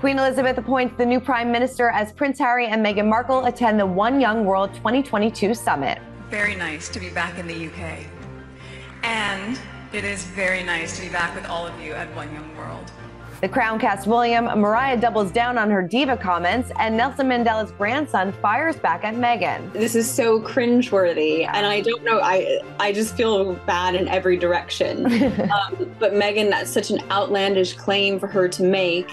Queen Elizabeth appoints the new prime minister as Prince Harry and Meghan Markle attend the One Young World 2022 summit. Very nice to be back in the UK. And it is very nice to be back with all of you at One Young World. The Crown cast William, Mariah doubles down on her diva comments, and Nelson Mandela's grandson fires back at Meghan. This is so cringeworthy, and I don't know. I I just feel bad in every direction. um, but Meghan, that's such an outlandish claim for her to make,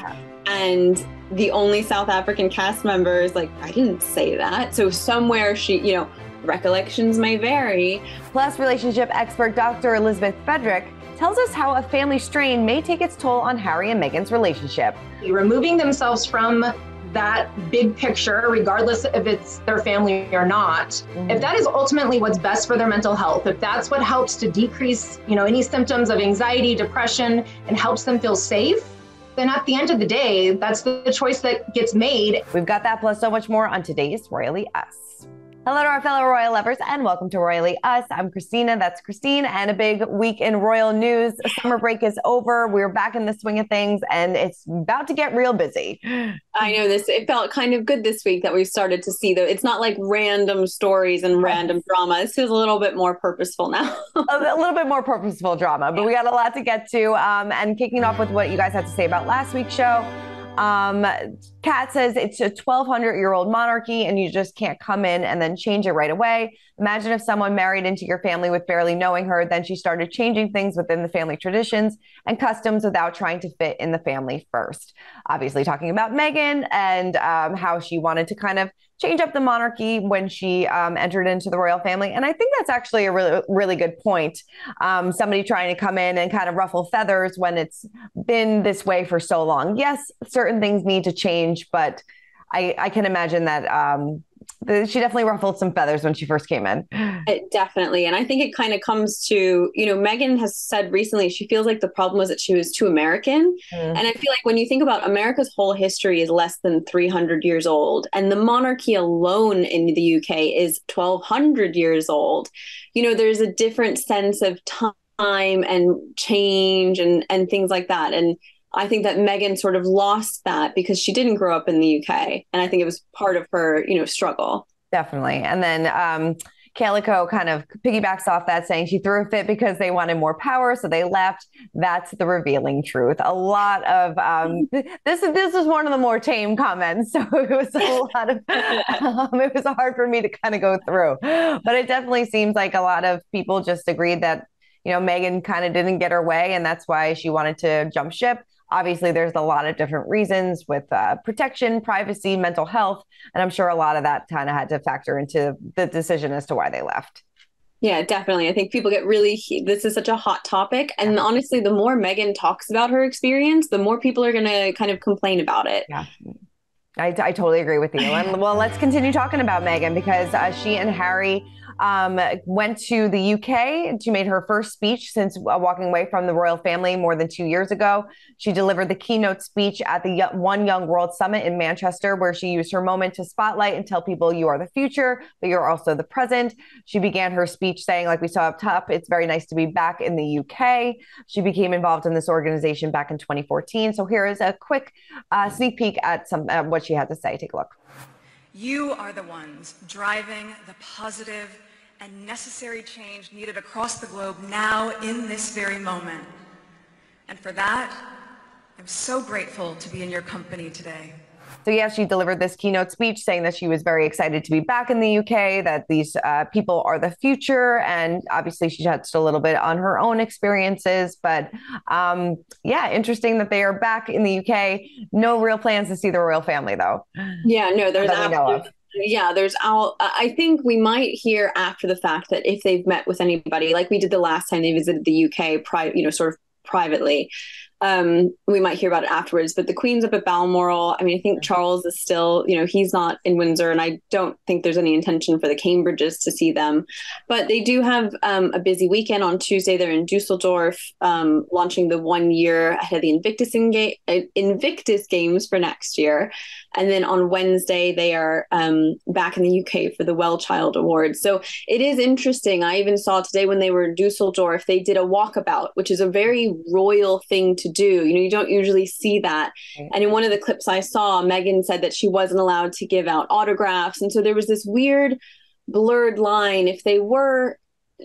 and the only South African cast member is like, I didn't say that. So somewhere she, you know, recollections may vary. Plus, relationship expert Dr. Elizabeth Frederick tells us how a family strain may take its toll on Harry and Meghan's relationship. Removing themselves from that big picture, regardless if it's their family or not, mm-hmm. if that is ultimately what's best for their mental health, if that's what helps to decrease, you know, any symptoms of anxiety, depression, and helps them feel safe, then at the end of the day, that's the choice that gets made. We've got that plus so much more on today's Royally Us. Hello to our fellow royal lovers and welcome to Royally Us. I'm Christina, that's Christine, and a big week in royal news. Summer break is over. We're back in the swing of things and it's about to get real busy. I know this, it felt kind of good this week that we started to see though. It's not like random stories and random drama. This is a little bit more purposeful now. a little bit more purposeful drama, but we got a lot to get to. Um, and kicking off with what you guys had to say about last week's show. Um, Kat says it's a 1200 year old monarchy and you just can't come in and then change it right away. Imagine if someone married into your family with barely knowing her, then she started changing things within the family traditions and customs without trying to fit in the family first. Obviously, talking about Meghan and um, how she wanted to kind of change up the monarchy when she um, entered into the royal family. And I think that's actually a really, really good point. Um, somebody trying to come in and kind of ruffle feathers when it's been this way for so long. Yes, certain things need to change, but I, I can imagine that um, she definitely ruffled some feathers when she first came in. It definitely. And I think it kind of comes to, you know, Meghan has said recently she feels like the problem was that she was too American. Mm. And I feel like when you think about America's whole history is less than 300 years old, and the monarchy alone in the UK is 1200 years old. You know, there's a different sense of time and change and and things like that. And I think that Meghan sort of lost that because she didn't grow up in the UK. And I think it was part of her, you know, struggle. Definitely. And then um, Calico kind of piggybacks off that, saying she threw a fit because they wanted more power, so they left. That's the revealing truth. A lot of um, this. Is this was one of the more tame comments, so it was a lot of. Um, it was hard for me to kind of go through, but it definitely seems like a lot of people just agreed that you know Meghan kind of didn't get her way, and that's why she wanted to jump ship. Obviously, there's a lot of different reasons with uh, protection, privacy, mental health. And I'm sure a lot of that kind of had to factor into the decision as to why they left. Yeah, definitely. I think people get really, this is such a hot topic. And honestly, the more Meghan talks about her experience, the more people are going to kind of complain about it. Yeah. I, I totally agree with you. And well, let's continue talking about Meghan because uh, she and Harry um, went to the UK. She made her first speech since uh, walking away from the royal family more than two years ago. She delivered the keynote speech at the One Young World Summit in Manchester, where she used her moment to spotlight and tell people you are the future, but you're also the present. She began her speech saying, like we saw up top, it's very nice to be back in the UK. She became involved in this organization back in 2014. So here is a quick uh, sneak peek at some uh, what she had to say. Take a look. You are the ones driving the positive and necessary change needed across the globe now in this very moment. And for that, I'm so grateful to be in your company today. So, yeah, she delivered this keynote speech saying that she was very excited to be back in the UK, that these uh, people are the future. And obviously, she touched a little bit on her own experiences. But um, yeah, interesting that they are back in the UK. No real plans to see the royal family, though. Yeah, no, there's absolutely, yeah there's all i think we might hear after the fact that if they've met with anybody like we did the last time they visited the uk you know sort of privately um, we might hear about it afterwards. But the Queen's up at Balmoral. I mean, I think Charles is still, you know, he's not in Windsor, and I don't think there's any intention for the Cambridges to see them. But they do have um, a busy weekend on Tuesday. They're in Dusseldorf, um, launching the one year ahead of the Invictus, in ga- uh, Invictus Games for next year. and then on Wednesday they are um, back in the UK for the Well Child Awards. So it is interesting. I even saw today when they were in Dusseldorf, they did a walkabout, which is a very royal thing to do. You know, you don't usually see that. And in one of the clips I saw, Meghan said that she wasn't allowed to give out autographs, and so there was this weird blurred line if they were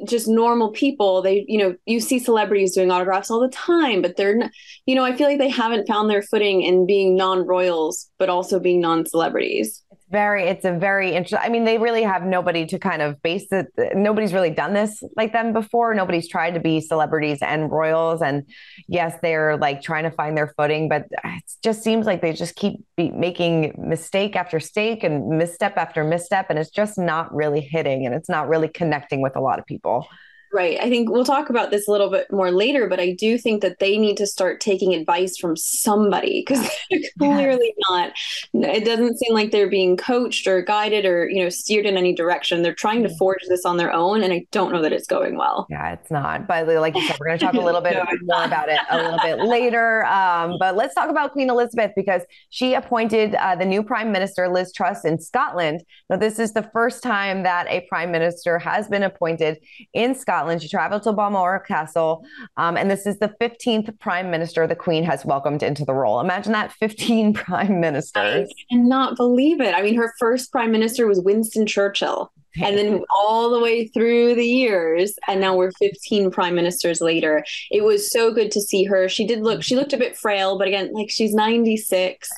just normal people they you know you see celebrities doing autographs all the time but they're not, you know i feel like they haven't found their footing in being non-royals but also being non-celebrities very it's a very interesting i mean they really have nobody to kind of base it nobody's really done this like them before. Nobody's tried to be celebrities and royals. And yes they're like trying to find their footing but it just seems like they just keep making mistake after mistake and misstep after misstep. And it's just not really hitting and it's not really connecting with a lot of people Right. I think we'll talk about this a little bit more later, but I do think that they need to start taking advice from somebody because they're clearly yes. not. It doesn't seem like they're being coached or guided or, you know, steered in any direction. They're trying to mm. forge this on their own. And I don't know that it's going well. Yeah, it's not. But like you said, we're going to talk a little bit no, more about it a little bit later. Um, but let's talk about Queen Elizabeth because she appointed uh, the new Prime Minister, Liz Truss, in Scotland. Now, this is the first time that a Prime Minister has been appointed in Scotland. Scotland. She traveled to Balmoral Castle. Um, and this is the 15th prime minister the Queen has welcomed into the role. Imagine that 15 prime ministers. I cannot believe it. I mean, her first prime minister was Winston Churchill. And then all the way through the years and now we're 15 prime ministers later it was so good to see her she did look she looked a bit frail but again like she's 96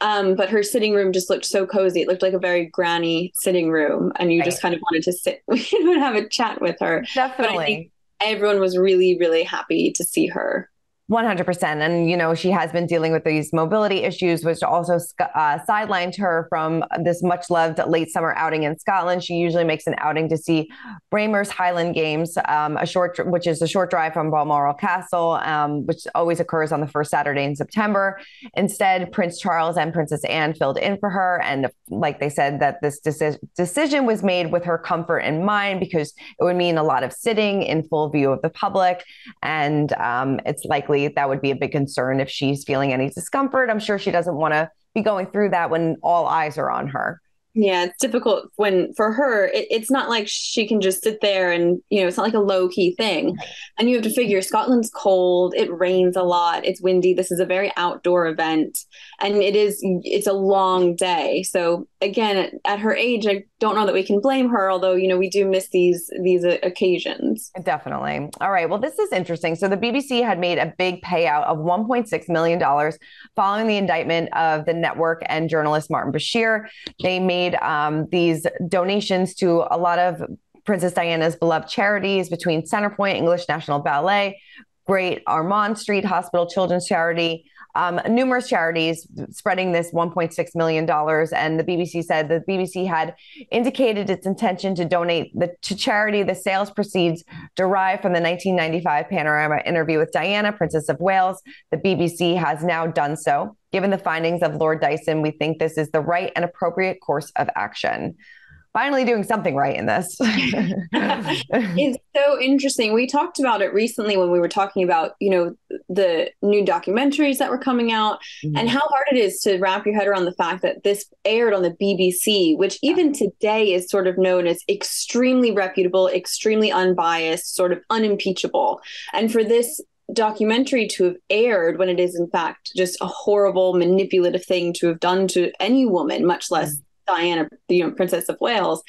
um, but her sitting room just looked so cozy. It looked like a very granny sitting room, and you right. just kind of wanted to sit and have a chat with her. Definitely. everyone was really, really happy to see her. 100%. And, you know, she has been dealing with these mobility issues, which also uh, sidelined her from this much loved late summer outing in Scotland. She usually makes an outing to see Braemar's Highland Games, um, a short, which is a short drive from Balmoral Castle, um, which always occurs on the first Saturday in September. Instead, Prince Charles and Princess Anne filled in for her. And like they said, that this deci- decision was made with her comfort in mind because it would mean a lot of sitting in full view of the public. And um, it's likely that would be a big concern if she's feeling any discomfort. I'm sure she doesn't want to be going through that when all eyes are on her. Yeah, it's difficult when for her, it, it's not like she can just sit there and, you know, it's not like a low key thing. And you have to figure Scotland's cold, it rains a lot, it's windy. This is a very outdoor event and it is, it's a long day. So again, at, at her age, I don't know that we can blame her, although, you know, we do miss these, these uh, occasions. Definitely. All right. Well, this is interesting. So the BBC had made a big payout of $1.6 million following the indictment of the network and journalist Martin Bashir. They made made um, these donations to a lot of Princess Diana's beloved charities between Centrepoint, English National Ballet, Great Ormond Street Hospital Children's Charity, um, numerous charities spreading this $1.6 million. And the BBC said the BBC had indicated its intention to donate the, to charity the sales proceeds derived from the 1995 Panorama interview with Diana, Princess of Wales. The BBC has now done so. Given the findings of Lord Dyson, we think this is the right and appropriate course of action finally doing something right in this. it's so interesting. We talked about it recently when we were talking about, you know, the new documentaries that were coming out mm-hmm. and how hard it is to wrap your head around the fact that this aired on the BBC, which even today is sort of known as extremely reputable, extremely unbiased, sort of unimpeachable. And for this documentary to have aired when it is in fact just a horrible manipulative thing to have done to any woman much less mm-hmm Diana, you know, Princess of Wales,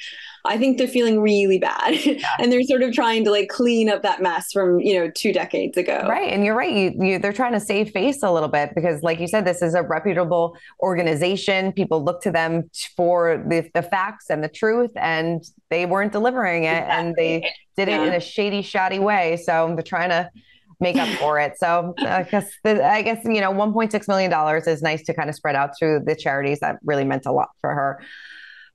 I think they're feeling really bad, and they're sort of trying to like clean up that mess from you know two decades ago. Right, and you're right. You, you they're trying to save face a little bit because, like you said, this is a reputable organization. People look to them for the, the facts and the truth, and they weren't delivering it, exactly. and they did yeah. it in a shady, shoddy way. So they're trying to make up for it. So I guess the, I guess you know 1.6 million dollars is nice to kind of spread out through the charities that really meant a lot for her.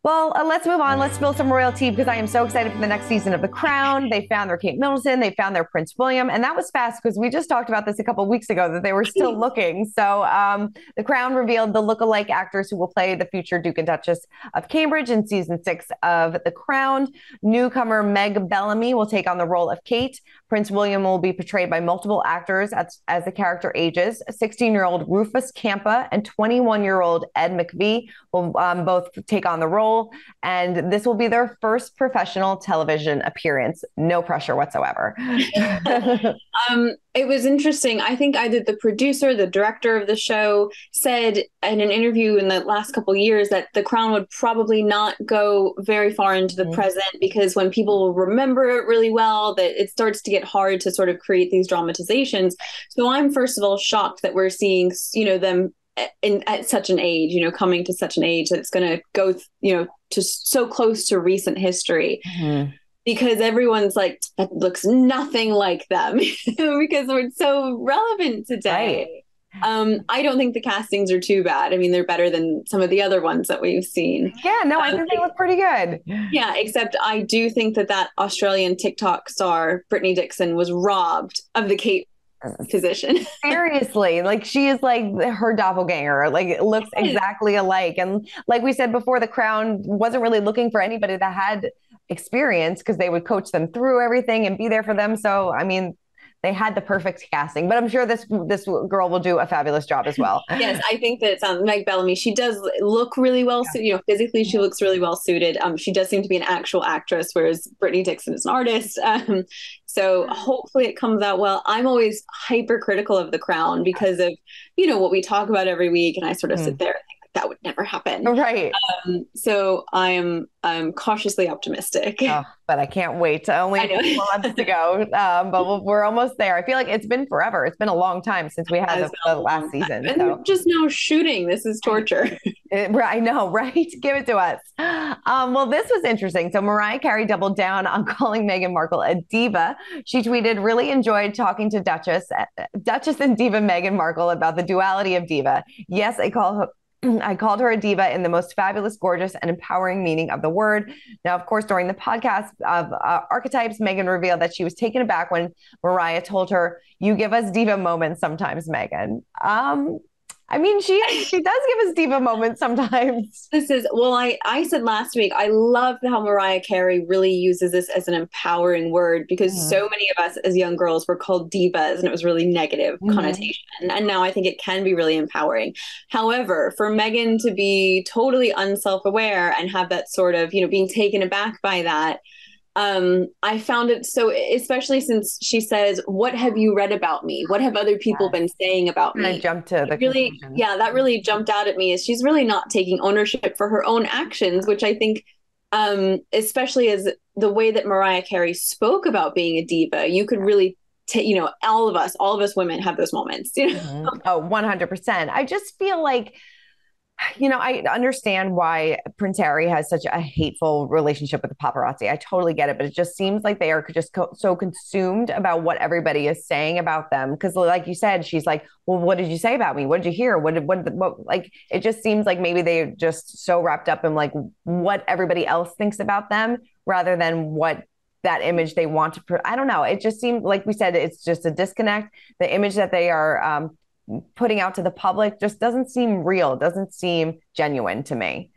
Well, uh, let's move on. Let's spill some royalty because I am so excited for the next season of The Crown. They found their Kate Middleton, they found their Prince William, and that was fast because we just talked about this a couple weeks ago that they were still looking. So, um, The Crown revealed the look-alike actors who will play the future Duke and Duchess of Cambridge in season six of The Crown. Newcomer Meg Bellamy will take on the role of Kate. Prince William will be portrayed by multiple actors as, as the character ages. 16-year-old Rufus Kampa and 21-year-old Ed McVey will um, both take on the role. And this will be their first professional television appearance. No pressure whatsoever. um, it was interesting. I think either the producer, the director of the show said in an interview in the last couple years that The Crown would probably not go very far into the mm-hmm. present because when people remember it really well, that it starts to get hard to sort of create these dramatizations. So I'm first of all shocked that we're seeing, you know, them in, at such an age, you know, coming to such an age that it's going to go, you know, to so close to recent history. Mm-hmm. Because everyone's like, that looks nothing like them because we're so relevant today. Right. Um, I don't think the castings are too bad. I mean, they're better than some of the other ones that we've seen. Yeah, no, I um, think they look pretty good. Yeah, except I do think that that Australian TikTok star Brittany Dixon was robbed of the Kate position. Seriously, like she is like her doppelganger. Like it looks exactly alike. And like we said before, the Crown wasn't really looking for anybody that had experience because they would coach them through everything and be there for them. So I mean, they had the perfect casting. But I'm sure this this girl will do a fabulous job as well. yes, I think that um, Meg Bellamy. She does look really well. Yeah. You know, physically she looks really well suited. Um, she does seem to be an actual actress, whereas Brittany Dixon is an artist. Um, so hopefully it comes out well. I'm always hypercritical of The Crown because of you know what we talk about every week, and I sort of mm. sit there and think that would never happen. Right. Um, so I'm I'm cautiously optimistic. Oh, but I can't wait. Only four months to go, um, but we're almost there. I feel like it's been forever. It's been a long time since we had the, last season. And so. just no shooting. This is torture. It, I know, right? Give it to us. Um, well, this was interesting. So Mariah Carey doubled down on calling Meghan Markle a diva. She tweeted, "Really enjoyed talking to Duchess, Duchess and diva Meghan Markle about the duality of diva. Yes, I call her." I called her a diva in the most fabulous, gorgeous, and empowering meaning of the word. Now, of course, during the podcast of uh, archetypes, Meghan revealed that she was taken aback when Mariah told her, "You give us diva moments sometimes, Meghan. Um, I mean, she she does give us diva moments sometimes. This is well, I I said last week I love how Mariah Carey really uses this as an empowering word because mm. so many of us as young girls were called divas and it was really negative mm. connotation. And now I think it can be really empowering. However, for Meghan to be totally unself-aware and have that sort of, you know, being taken aback by that, um, I found it so, especially since she says, "What have you read about me? What have other people been saying about me?" I jumped to the really, conclusion. yeah, that really jumped out at me. Is she's really not taking ownership for her own actions, which I think, um, especially as the way that Mariah Carey spoke about being a diva, you could really T- you know, all of us, all of us women have those moments. You know? mm-hmm. Oh, 100%. I just feel like you know, I understand why Prince Harry has such a hateful relationship with the paparazzi. I totally get it, but it just seems like they are just co- so consumed about what everybody is saying about them. Because, like you said, she's like, "Well, what did you say about me? What did you hear? What did what, what?" Like, it just seems like maybe they're just so wrapped up in like what everybody else thinks about them, rather than what that image they want to. Pr- I don't know. It just seems like we said it's just a disconnect. The image that they are. Um, putting out to the public just doesn't seem real, doesn't seem genuine to me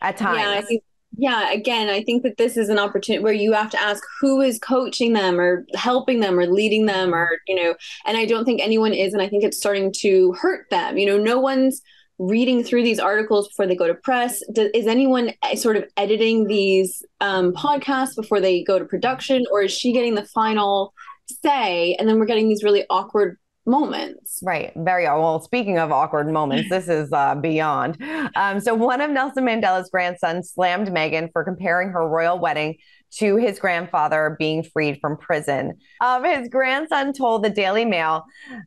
at times. Yeah, I think yeah, again, I think that this is an opportunity where you have to ask who is coaching them or helping them or leading them or, you know, and I don't think anyone is. And I think it's starting to hurt them. You know, no one's reading through these articles before they go to press. is anyone eh, sort of editing these um, podcasts before they go to production or is she getting the final say? And then we're getting these really awkward moments. Right. Very well. Speaking of awkward moments, this is uh, beyond. Um, so, one of Nelson Mandela's grandsons slammed Meghan for comparing her royal wedding to his grandfather being freed from prison. Um, his grandson told the Daily Mail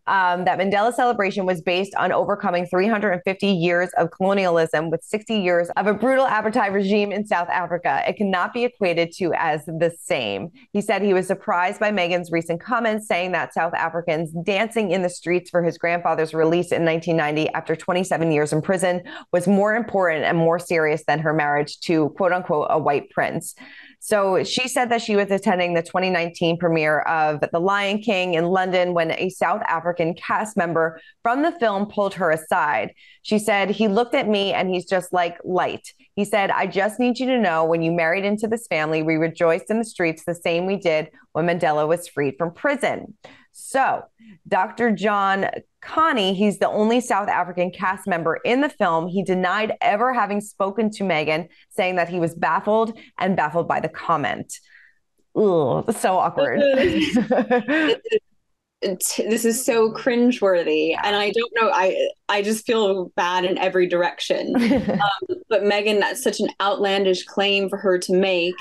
um, that Mandela's celebration was based on overcoming 350 years of colonialism with 60 years of a brutal apartheid regime in South Africa. It cannot be equated to as the same. He said he was surprised by Meghan's recent comments saying that South Africans dancing in the streets for his grandfather's release in 1990 after 27 years in prison was more important and more serious than her marriage to quote unquote a white prince. So she said that she was attending the 2019 premiere of The Lion King in London when a South African cast member from the film pulled her aside. She said, He looked at me and he's just like light. He said, I just need you to know when you married into this family, we rejoiced in the streets the same we did when Mandela was freed from prison. So, Dr. John Kani, he's the only South African cast member in the film. He denied ever having spoken to Meghan, saying that he was baffled and baffled by the comment. Ugh, so awkward. this is so cringeworthy and i don't know i i just feel bad in every direction um, but meghan that's such an outlandish claim for her to make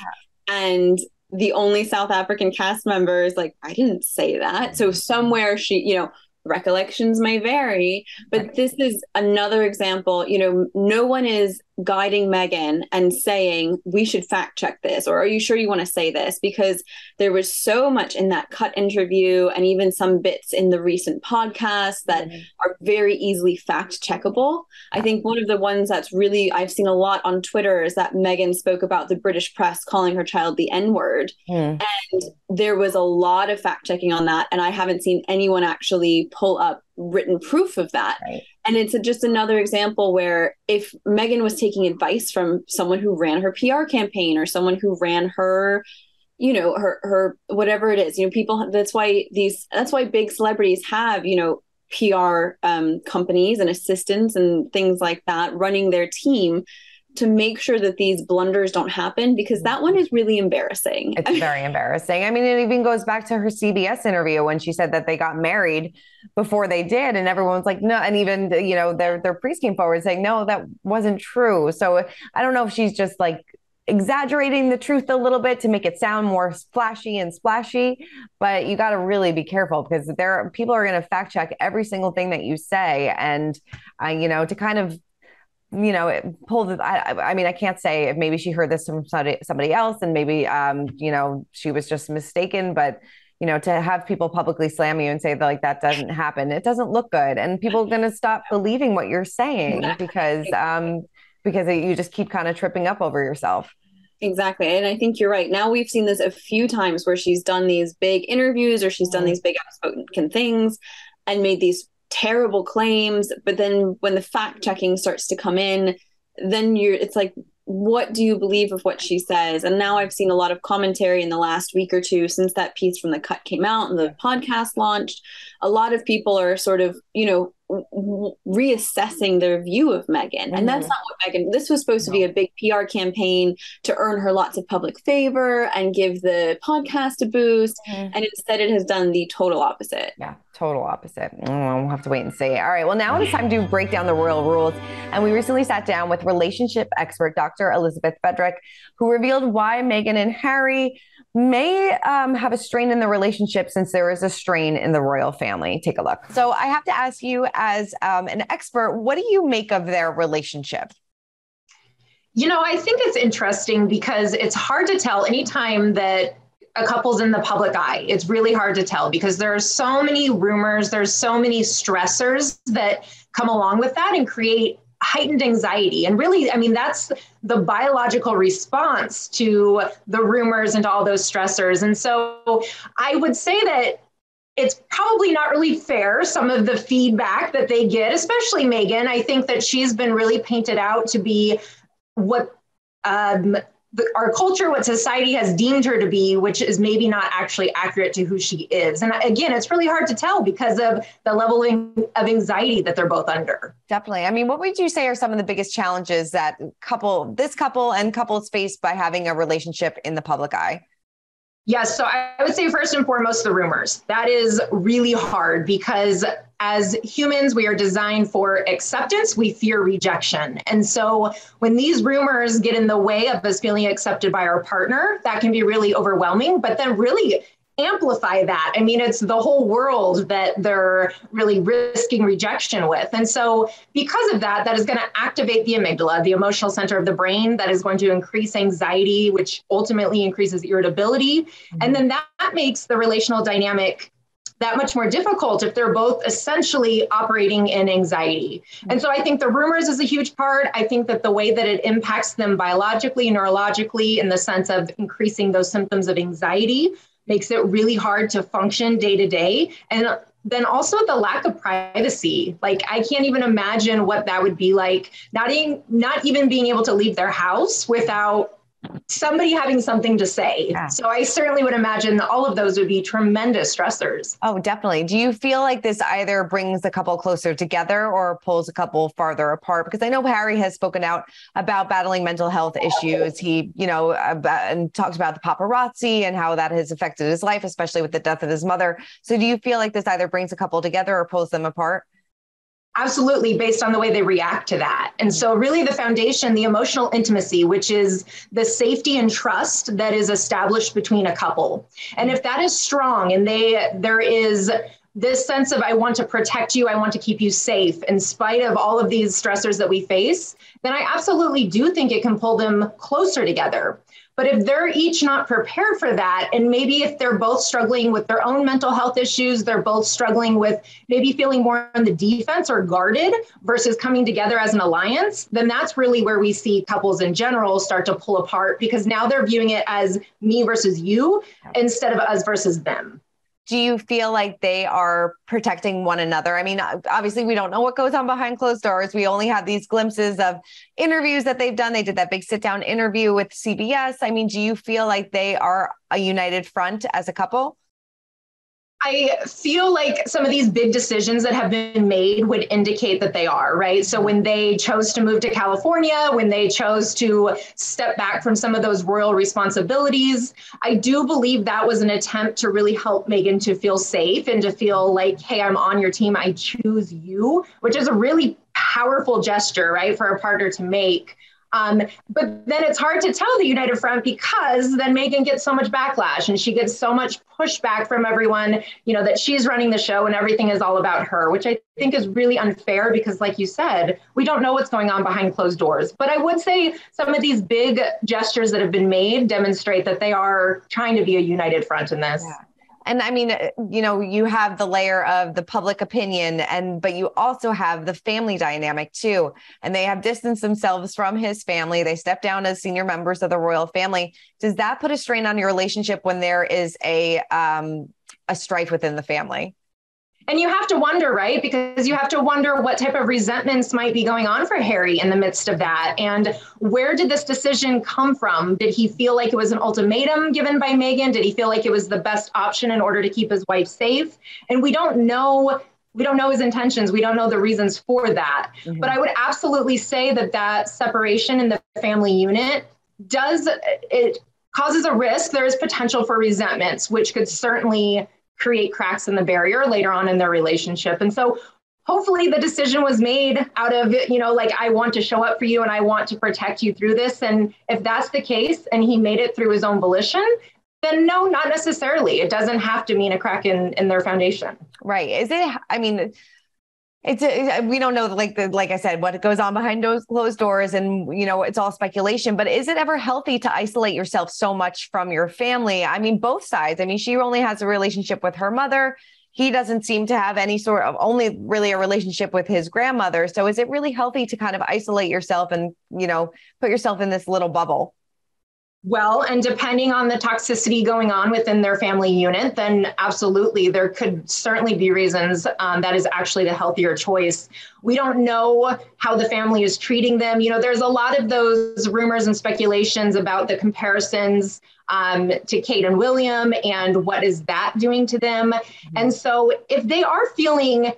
and the only South African cast member is like, I didn't say that. So somewhere she, you know, recollections may vary, but this is another example. You know, no one is guiding Meghan and saying, we should fact check this, or are you sure you want to say this? Because there was so much in that cut interview and even some bits in the recent podcast that mm-hmm. are very easily fact checkable. I think one of the ones that's really, I've seen a lot on Twitter is that Meghan spoke about the British press calling her child the N word. Mm. And there was a lot of fact checking on that. And I haven't seen anyone actually pull up written proof of that. Right. And it's a, just another example where if Meghan was taking advice from someone who ran her PR campaign or someone who ran her, you know, her her whatever it is, you know, people that's why these that's why big celebrities have, you know, PR um, companies and assistants and things like that running their team to make sure that these blunders don't happen because that one is really embarrassing. It's very embarrassing. I mean, it even goes back to her CBS interview when she said that they got married before they did, and everyone's like, no, and even you know their their priest came forward saying, no, that wasn't true. So I don't know if she's just like exaggerating the truth a little bit to make it sound more flashy and splashy but you got to really be careful because there are, people are going to fact check every single thing that you say and uh, you know to kind of you know, it pull the, I, I, mean, I can't say if maybe she heard this from somebody, somebody else and maybe, um, you know, she was just mistaken, but, you know, to have people publicly slam you and say that, like that doesn't happen, it doesn't look good. And people are going to stop believing what you're saying because, um, because you just keep kind of tripping up over yourself. Exactly. And I think you're right. Now we've seen this a few times where she's done these big interviews or she's done these big outspoken things and made these terrible claims but then when the fact checking starts to come in then you're it's like what do you believe of what she says? And now i've seen a lot of commentary in the last week or two since that piece from the cut came out and the podcast launched. A lot of people are sort of you know reassessing their view of Meghan. And that's mm-hmm. not what Meghan, this was supposed no. to be a big PR campaign to earn her lots of public favor and give the podcast a boost. Mm-hmm. And instead, it has done the total opposite. Yeah, total opposite. Oh, we'll have to wait and see. All right. Well, now it's time to break down the royal rules. And we recently sat down with relationship expert Dr. Elizabeth Frederick, who revealed why Meghan and Harry may um, have a strain in the relationship since there is a strain in the royal family. Take a look. So I have to ask you, as um, an expert, what do you make of their relationship? You know, I think it's interesting because it's hard to tell anytime that a couple's in the public eye. It's really hard to tell because there are so many rumors, there's so many stressors that come along with that and create heightened anxiety. And really, I mean, that's the biological response to the rumors and all those stressors. And so I would say that it's probably not really fair, some of the feedback that they get, especially meghan I think that she's been really painted out to be what um, the, our culture, what society has deemed her to be, which is maybe not actually accurate to who she is. And again, it's really hard to tell because of the level of anxiety that they're both under. Definitely. I mean, what would you say are some of the biggest challenges that couple, this couple and couples face by having a relationship in the public eye? Yes. So I would say first and foremost, the rumors. That is really hard because as humans, we are designed for acceptance, we fear rejection. And so when these rumors get in the way of us feeling accepted by our partner, that can be really overwhelming, but then really amplify that. I mean, it's the whole world that they're really risking rejection with. And so, because of that, that is going to activate the amygdala, the emotional center of the brain, that is going to increase anxiety, which ultimately increases irritability. Mm-hmm. And then that, that makes the relational dynamic that much more difficult if they're both essentially operating in anxiety. And so I think the rumors is a huge part. I think that the way that it impacts them biologically, neurologically, in the sense of increasing those symptoms of anxiety, makes it really hard to function day to day. And then also the lack of privacy. Like I can't even imagine what that would be like. Not even not even being able to leave their house without somebody having something to say. Yeah. So I certainly would imagine that all of those would be tremendous stressors. Oh, definitely. Do you feel like this either brings a couple closer together or pulls a couple farther apart? Because I know Harry has spoken out about battling mental health issues. He, you know, about, and talked about the paparazzi and how that has affected his life, especially with the death of his mother. So do you feel like this either brings a couple together or pulls them apart? Absolutely, based on the way they react to that. And so, really, the foundation, the emotional intimacy, which is the safety and trust that is established between a couple. And if that is strong and they, there is this sense of, I want to protect you, I want to keep you safe in spite of all of these stressors that we face, then I absolutely do think it can pull them closer together. But if they're each not prepared for that, and maybe if they're both struggling with their own mental health issues, they're both struggling with maybe feeling more on the defense or guarded versus coming together as an alliance, then that's really where we see couples in general start to pull apart because now they're viewing it as me versus you instead of us versus them do you feel like they are protecting one another? I mean, obviously, we don't know what goes on behind closed doors. We only have these glimpses of interviews that they've done. They did that big sit down interview with CBS. I mean, do you feel like they are a united front as a couple? I feel like some of these big decisions that have been made would indicate that they are, right? So when they chose to move to California, when they chose to step back from some of those royal responsibilities, I do believe that was an attempt to really help Meghan to feel safe and to feel like, hey, I'm on your team, I choose you, which is a really powerful gesture, right, for a partner to make. Um, but then it's hard to tell the United Front because then Meghan gets so much backlash and she gets so much pushback from everyone, you know, that she's running the show and everything is all about her, which I think is really unfair because, like you said, we don't know what's going on behind closed doors. But I would say some of these big gestures that have been made demonstrate that they are trying to be a united front in this. Yeah and i mean uh, you know you have the layer of the public opinion and but you also have the family dynamic too. And they have distanced themselves from his family. They step down as senior members of the royal family. Does that put a strain on your relationship when there is a um a strife within the family and you have to wonder, right? Because you have to wonder what type of resentments might be going on for Harry in the midst of that. And where did this decision come from? Did he feel like it was an ultimatum given by meghan Did he feel like it was the best option in order to keep his wife safe? And we don't know we don't know his intentions we don't know the reasons for that mm-hmm. but i would absolutely say that that separation in the family unit does it causes a risk there is potential for resentments which could certainly create cracks in the barrier later on in their relationship. And so hopefully the decision was made out of, you know, like I want to show up for you and I want to protect you through this. And if that's the case and he made it through his own volition, then no, not necessarily. It doesn't have to mean a crack in in their foundation. Right. Is it I mean it's uh, a, we don't know like the like i said what goes on behind those closed doors and you know it's all speculation but is it ever healthy to isolate yourself so much from your family? I mean both sides. I mean she only has a relationship with her mother. He doesn't seem to have any sort of only really a relationship with his grandmother. So is it really healthy to kind of isolate yourself and you know put yourself in this little bubble well, and depending on the toxicity going on within their family unit, then absolutely, there could certainly be reasons um, that is actually the healthier choice. We don't know how the family is treating them. You know, there's a lot of those rumors and speculations about the comparisons um, to Kate and William and what is that doing to them. Mm-hmm. And so, if they are feeling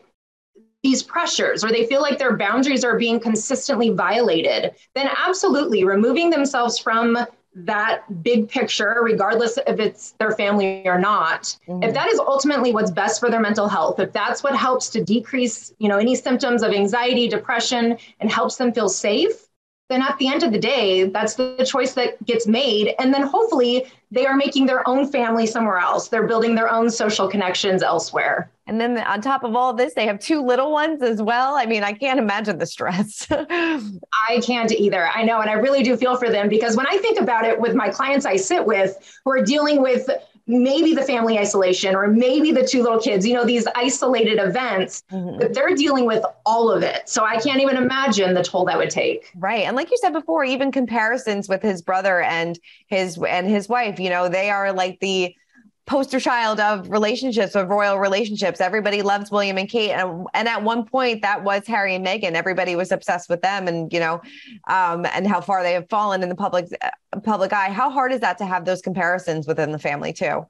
these pressures or they feel like their boundaries are being consistently violated, then absolutely removing themselves from that big picture, regardless if it's their family or not, mm-hmm. if that is ultimately what's best for their mental health, if that's what helps to decrease, you know, any symptoms of anxiety, depression, and helps them feel safe, then at the end of the day, that's the choice that gets made. And then hopefully they are making their own family somewhere else. They're building their own social connections elsewhere. And then on top of all this, they have two little ones as well. I mean, I can't imagine the stress. I can't either. I know. And I really do feel for them because when I think about it with my clients I sit with who are dealing with maybe the family isolation or maybe the two little kids, you know, these isolated events, mm-hmm. but they're dealing with all of it. So I can't even imagine the toll that would take. Right. And like you said before, even comparisons with his brother and his and his wife, you know, they are like the poster child of relationships of royal relationships. Everybody loves william and kate. And, and at one point that was harry and meghan. Everybody was obsessed with them and you know um, and how far they have fallen in the public public eye. How hard is that to have those comparisons within the family too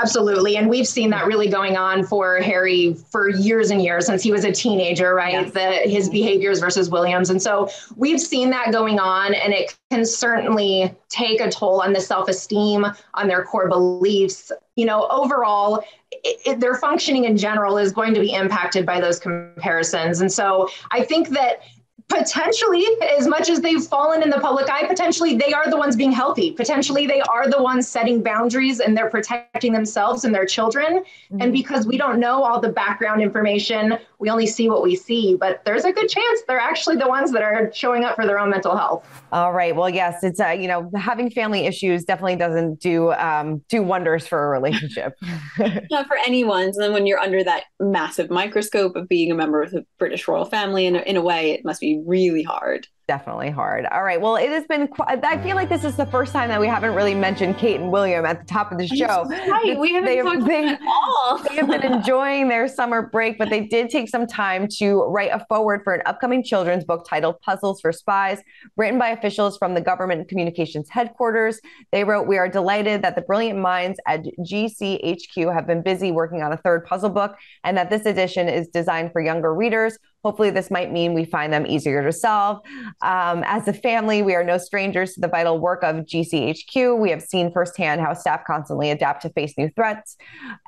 Absolutely. And we've seen that really going on for Harry for years and years since he was a teenager, right? Yes. The, his mm-hmm. behaviors versus Williams. And so we've seen that going on, and it can certainly take a toll on the self esteem, on their core beliefs. You know, overall, it, it, their functioning in general is going to be impacted by those comparisons. And so I think that potentially, as much as they've fallen in the public eye, potentially they are the ones being healthy. Potentially they are the ones setting boundaries and they're protecting themselves and their children. Mm-hmm. And because we don't know all the background information, we only see what we see. But there's a good chance they're actually the ones that are showing up for their own mental health. All right. Well, yes, it's uh, you know having family issues definitely doesn't do um, do wonders for a relationship. Not for anyone. And then when you're under that massive microscope of being a member of the British royal family, in a, in a way, it must be really hard definitely hard. All right. Well, it has been. I feel like this is the first time that we haven't really mentioned Kate and William at the top of the show. Right. We haven't they, talked they, about all. they have been enjoying their summer break, but they did take some time to write a foreword for an upcoming children's book titled "Puzzles for Spies," written by officials from the government communications headquarters. They wrote, "We are delighted that the brilliant minds at GCHQ have been busy working on a third puzzle book, and that this edition is designed for younger readers." Hopefully, this might mean we find them easier to solve. Um, as a family, we are no strangers to the vital work of GCHQ. We have seen firsthand how staff constantly adapt to face new threats,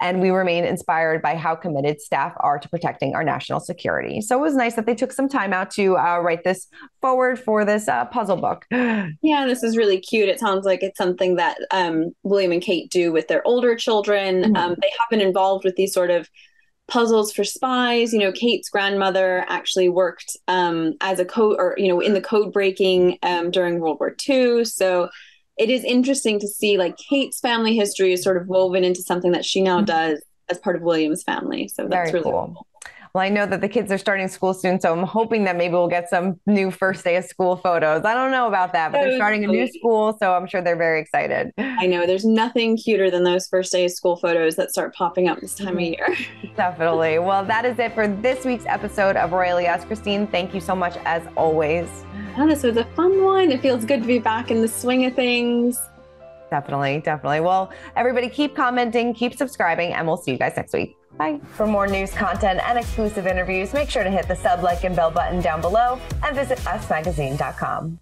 and we remain inspired by how committed staff are to protecting our national security. So it was nice that they took some time out to uh, write this foreword for this uh, puzzle book. Yeah, this is really cute. It sounds like it's something that um, William and Kate do with their older children. Mm-hmm. Um, they have been involved with these sort of puzzles for spies. You know, Kate's grandmother actually worked um, as a code or, you know, in the code breaking um, during World War II. So it is interesting to see like Kate's family history is sort of woven into something that she now mm-hmm. does as part of William's family. So that's Very really cool. cool. Well, I know that the kids are starting school soon, so I'm hoping that maybe we'll get some new first day of school photos. I don't know about that, but they're starting a new school, so I'm sure they're very excited. I know there's nothing cuter than those first day of school photos that start popping up this time of year. Definitely. Well, that is it for this week's episode of Royally Ask Christine. Thank you so much as always. Oh, this was a fun one. It feels good to be back in the swing of things. Definitely, definitely. Well, everybody keep commenting, keep subscribing, and we'll see you guys next week. Bye. For more news content and exclusive interviews, make sure to hit the sub, like, and bell button down below and visit usmagazine.com.